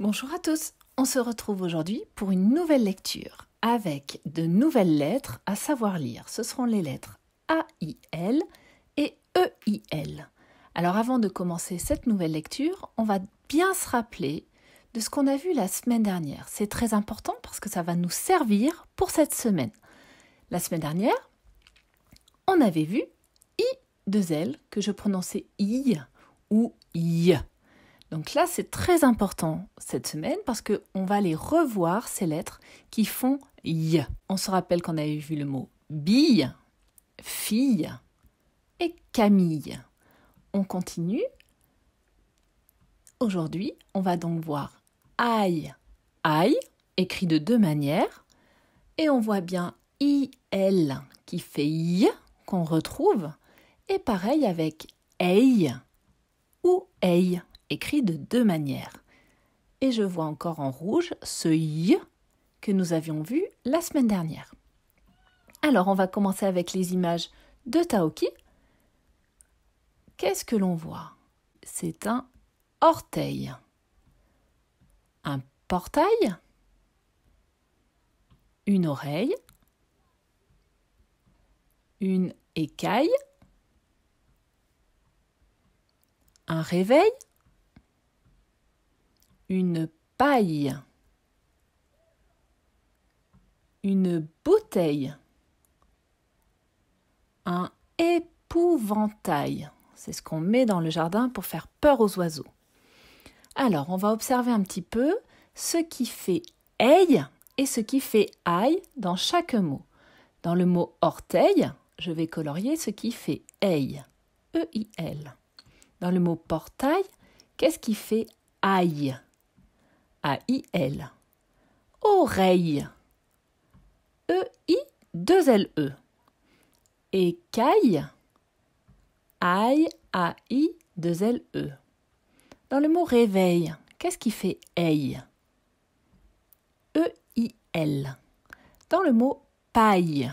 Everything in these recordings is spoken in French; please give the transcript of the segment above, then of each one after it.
Bonjour à tous, on se retrouve aujourd'hui pour une nouvelle lecture avec de nouvelles lettres à savoir lire. Ce seront les lettres A-I-L et E-I-L. Alors avant de commencer cette nouvelle lecture, on va bien se rappeler de ce qu'on a vu la semaine dernière. C'est très important parce que ça va nous servir pour cette semaine. La semaine dernière, on avait vu I de L que je prononçais I ou I. Donc là, c'est très important cette semaine parce qu'on va les revoir, ces lettres qui font y. On se rappelle qu'on avait vu le mot bille, fille et Camille. On continue. Aujourd'hui, on va donc voir aïe, aïe, écrit de deux manières. Et on voit bien IL qui fait y, qu'on retrouve. Et pareil avec ei ou ei écrit de deux manières. Et je vois encore en rouge ce y que nous avions vu la semaine dernière. Alors, on va commencer avec les images de Taoki. Qu'est-ce que l'on voit? C'est un orteil, un portail, une oreille, une écaille, un réveil, une paille, une bouteille, un épouvantail. C'est ce qu'on met dans le jardin pour faire peur aux oiseaux. Alors, on va observer un petit peu ce qui fait aïe et ce qui fait aïe dans chaque mot. Dans le mot orteil, je vais colorier ce qui fait aïe, E-I-L. Dans le mot portail, qu'est-ce qui fait aïe a-I-L. Oreille. E-I-2-L-E. Écaille. Aïe, A-I-2-L-E. Dans le mot réveil, qu'est-ce qui fait aïe? E-I-L. Dans le mot paille.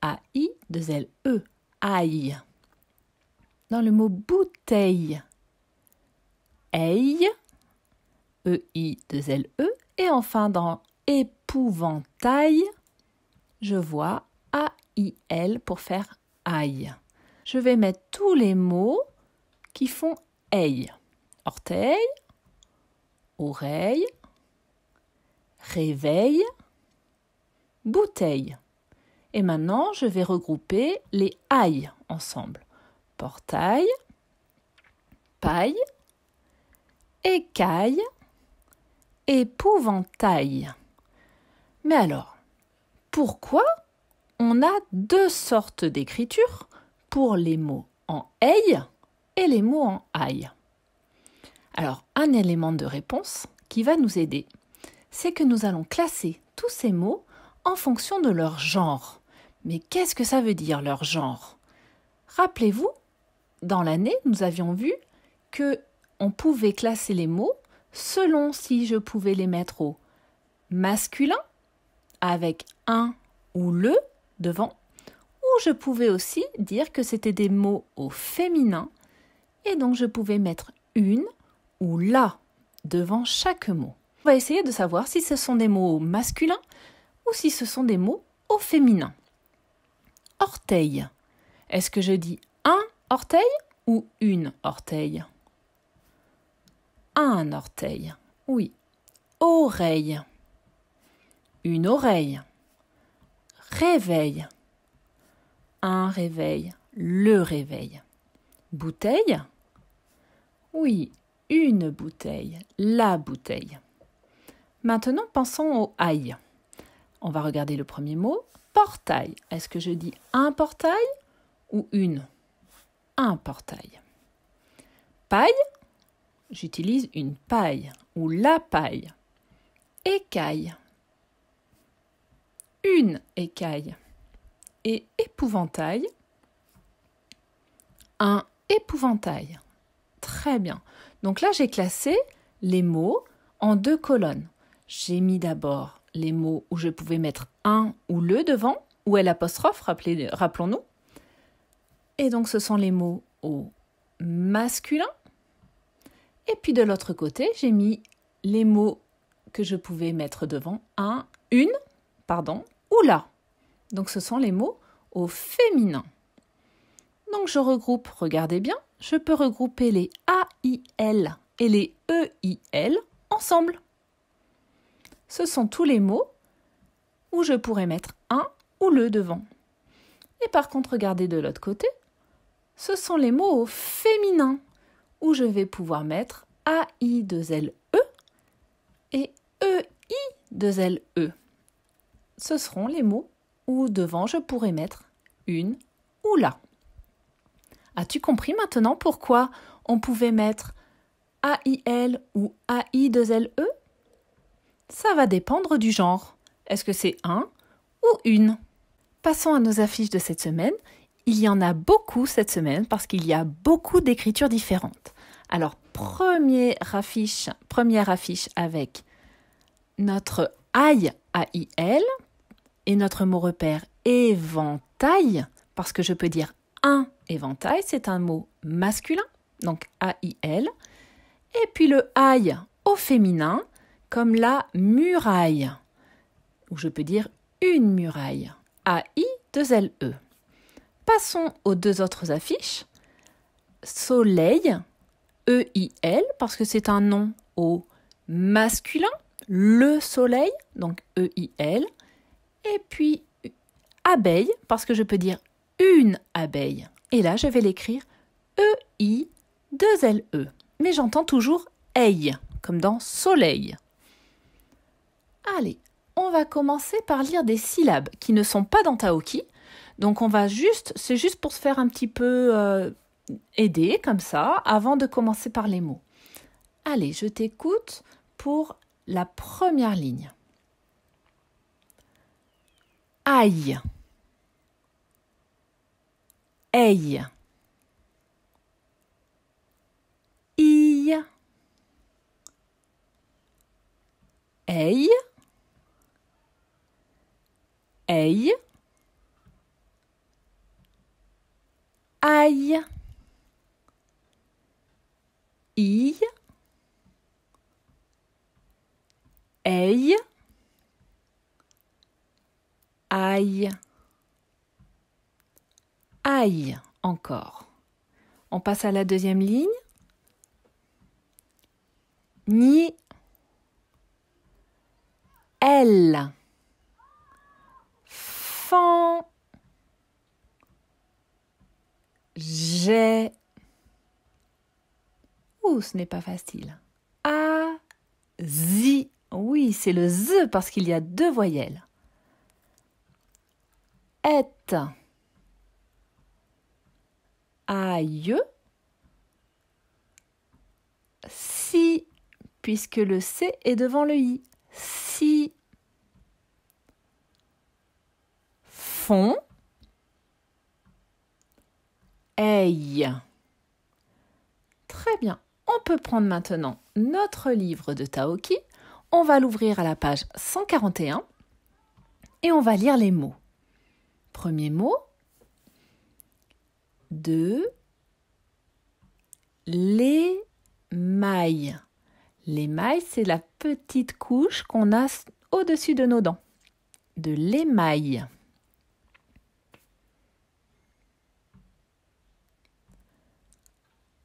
A-I-2-L-E. Aïe. Dans le mot bouteille. Aïe E-I-2-L-E. -E. Et enfin, dans épouvantail, je vois A-I-L pour faire aïe. Je vais mettre tous les mots qui font aïe. Orteil, oreille, réveil, bouteille. Et maintenant, je vais regrouper les aïe ensemble. Portail, paille, écaille, épouvantail. Mais alors, pourquoi on a deux sortes d'écriture pour les mots en aïe et les mots en aïe Alors, un élément de réponse qui va nous aider, c'est que nous allons classer tous ces mots en fonction de leur genre. Mais qu'est-ce que ça veut dire leur genre? Rappelez-vous, dans l'année, nous avions vu que on pouvait classer les mots selon si je pouvais les mettre au masculin avec un ou le devant, ou je pouvais aussi dire que c'était des mots au féminin et donc je pouvais mettre une ou la devant chaque mot. On va essayer de savoir si ce sont des mots masculins ou si ce sont des mots au féminin. Orteil. Est-ce que je dis un orteil ou une orteil? Un orteil. Oui. Oreille. Une oreille. Réveil. Un réveil. Le réveil. Bouteille. Oui, une bouteille. La bouteille. Maintenant, pensons au aïe. On va regarder le premier mot. Portail. Est-ce que je dis un portail ou une? Un portail. Paille j'utilise une paille ou la paille. Écaille. Une écaille. Et épouvantail. Un épouvantail. Très bien. Donc là, j'ai classé les mots en deux colonnes. J'ai mis d'abord les mots où je pouvais mettre un ou le devant, ou l'apostrophe, rappelons-nous. Et donc ce sont les mots au masculin Et puis de l'autre côté, j'ai mis les mots que je pouvais mettre devant un, une, pardon, ou là. Donc ce sont les mots au féminin. Donc je regroupe, regardez bien, je peux regrouper les A-I-L et les E-I-L ensemble. Ce sont tous les mots où je pourrais mettre un ou le devant. Et par contre, regardez de l'autre côté, ce sont les mots au féminin où je vais pouvoir mettre A-I-2-L-E et E-I-2-L-E. Ce seront les mots où devant je pourrais mettre une ou la. As-tu compris maintenant pourquoi on pouvait mettre A-I-L ou A-I-2-L-E Ça va dépendre du genre. Est-ce que c'est un ou une? Passons à nos affiches de cette semaine. Il y en a beaucoup cette semaine parce qu'il y a beaucoup d'écritures différentes. Alors, première affiche, première affiche avec notre aïe A-I-L et notre mot repère éventail, parce que je peux dire un éventail, c'est un mot masculin, donc A-I-L, et puis le aïe au féminin, comme la muraille, ou je peux dire une muraille, A-I-2-L-E. Passons aux deux autres affiches. Soleil, E-I-L, parce que c'est un nom au masculin, le soleil, donc E-I-L, et puis abeille, parce que je peux dire une abeille. Et là, je vais l'écrire E-I-2-L-E. Mais j'entends toujours eille, comme dans soleil. Allez, on va commencer par lire des syllabes qui ne sont pas dans Taoki. Donc on va juste, c'est juste pour se faire un petit peu euh, aider comme ça avant de commencer par les mots. Allez, je t'écoute pour la première ligne. Aïe. Aïe. I. Aïe. Aïe. Aïe. I. Aïe. Aïe. Aïe encore. On passe à la deuxième ligne. Ni. Elle. J'ai. Ouh, ce n'est pas facile. A. Zi. Oui, c'est le Z parce qu'il y a deux voyelles est. Aïe. Si, puisque le C est devant le I. Si. Fond. Très bien. On peut prendre maintenant notre livre de Taoki. On va l'ouvrir à la page 141 et on va lire les mots. Premier mot. De. Les mailles, c'est la petite couche qu'on a au-dessus de nos dents. De l'émail.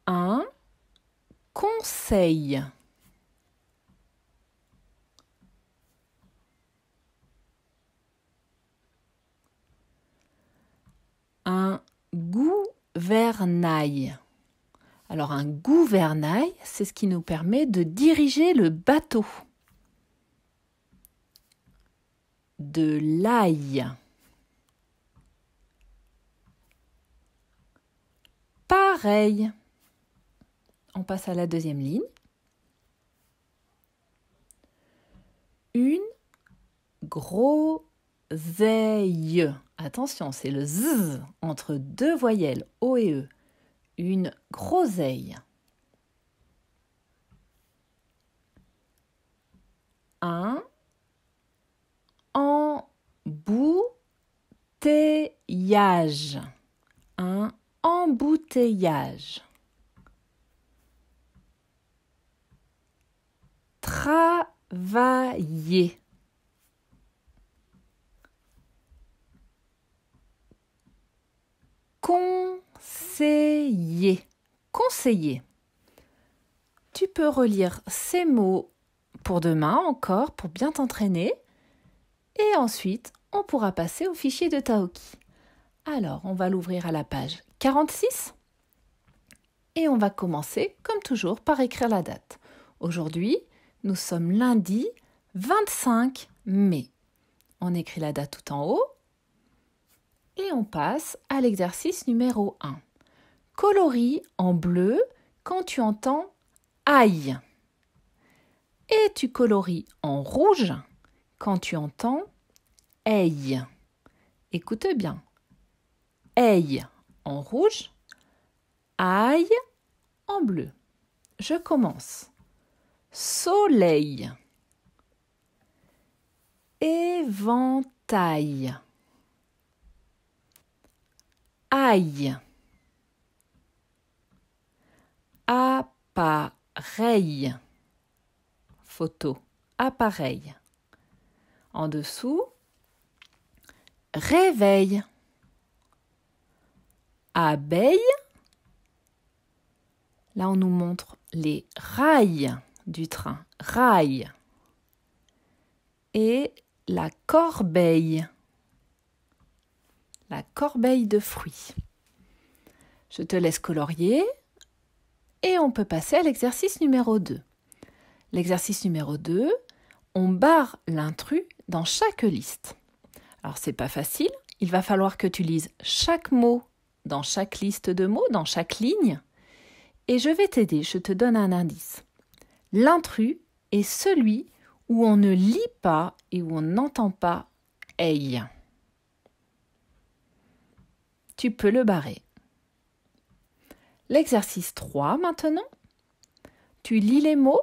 Un conseil. un gouvernail. Alors un gouvernail, c'est ce qui nous permet de diriger le bateau. De l'ail. Pareil. On passe à la deuxième ligne. Une groseille. Attention, c'est le Z entre deux voyelles O et E. Une groseille. Un embouteillage. Un embouteillage. Travailler. Conseiller. Conseiller. Tu peux relire ces mots pour demain encore, pour bien t'entraîner. Et ensuite, on pourra passer au fichier de Taoki. Alors, on va l'ouvrir à la page 46. Et on va commencer, comme toujours, par écrire la date. Aujourd'hui, nous sommes lundi 25 mai. On écrit la date tout en haut. Et on passe à l'exercice numéro 1. Coloris en bleu quand tu entends aïe. Et tu coloris en rouge quand tu entends aïe. Écoute bien. Aïe en rouge, aïe en bleu. Je commence. Soleil. Éventail. Aïe. Appareil. Photo. Appareil. En dessous, réveil. Abeille. Là, on nous montre les rails du train. Rails. Et la corbeille. La corbeille de fruits. Je te laisse colorier et on peut passer à l'exercice numéro 2. L'exercice numéro 2, on barre l'intrus dans chaque liste. Alors c'est pas facile, il va falloir que tu lises chaque mot dans chaque liste de mots, dans chaque ligne, et je vais t'aider, je te donne un indice. L'intrus est celui où on ne lit pas et où on n'entend pas Hey. Tu peux le barrer. L'exercice 3 maintenant. Tu lis les mots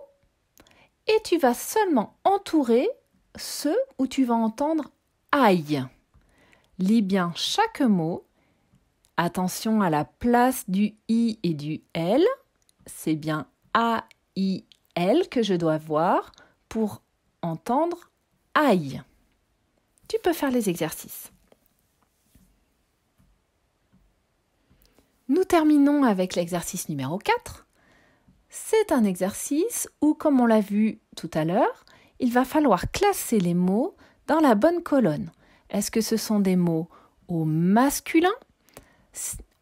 et tu vas seulement entourer ceux où tu vas entendre aïe. Lis bien chaque mot Attention à la place du I et du L. C'est bien A-I-L que je dois voir pour entendre aïe. Tu peux faire les exercices. Nous terminons avec l'exercice numéro 4. C'est un exercice où, comme on l'a vu tout à l'heure, il va falloir classer les mots dans la bonne colonne. Est-ce que ce sont des mots au masculin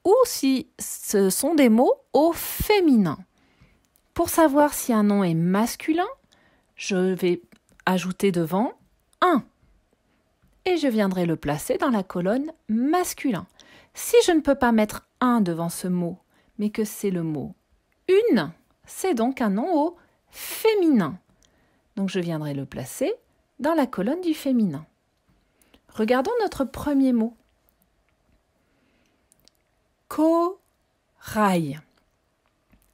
ou si ce sont des mots au féminin? Pour savoir si un nom est masculin, je vais ajouter devant un et je viendrai le placer dans la colonne masculin. Si je ne peux pas mettre un devant ce mot, mais que c'est le mot une, c'est donc un nom au féminin. Donc je viendrai le placer dans la colonne du féminin. Regardons notre premier mot corail.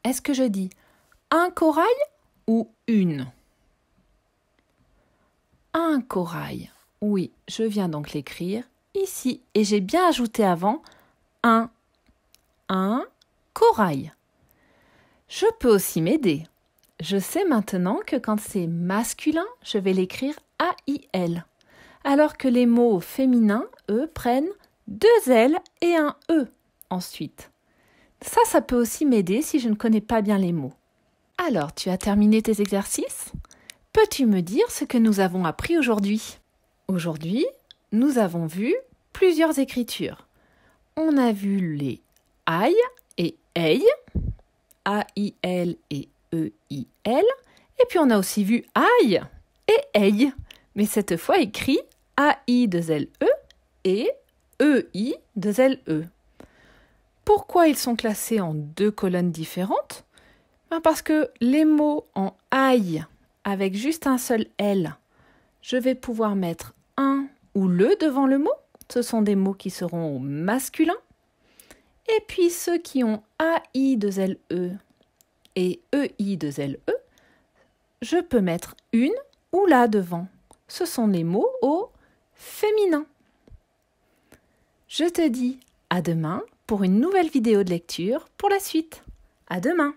Est-ce que je dis un corail ou une? Un corail. Oui, je viens donc l'écrire ici et j'ai bien ajouté avant un. Un corail. Je peux aussi m'aider. Je sais maintenant que quand c'est masculin, je vais l'écrire A-I-L, alors que les mots féminins, eux, prennent deux L et un E ensuite. Ça, ça peut aussi m'aider si je ne connais pas bien les mots. Alors, tu as terminé tes exercices? Peux-tu me dire ce que nous avons appris aujourd'hui? Aujourd'hui, nous avons vu plusieurs écritures. On a vu les aïe et ei, A-I-L et E-I-L, et puis on a aussi vu aïe et ei, mais cette fois écrit A-I-L-E et E-I-L-E. Pourquoi ils sont classés en deux colonnes différentes? Parce que les mots en aïe avec juste un seul L, je vais pouvoir mettre un ou le devant le mot. Ce sont des mots qui seront au masculin. Et puis ceux qui ont AI de L E et EI de L E, je peux mettre une ou la devant. Ce sont les mots au féminin. Je te dis à demain pour une nouvelle vidéo de lecture pour la suite. À demain!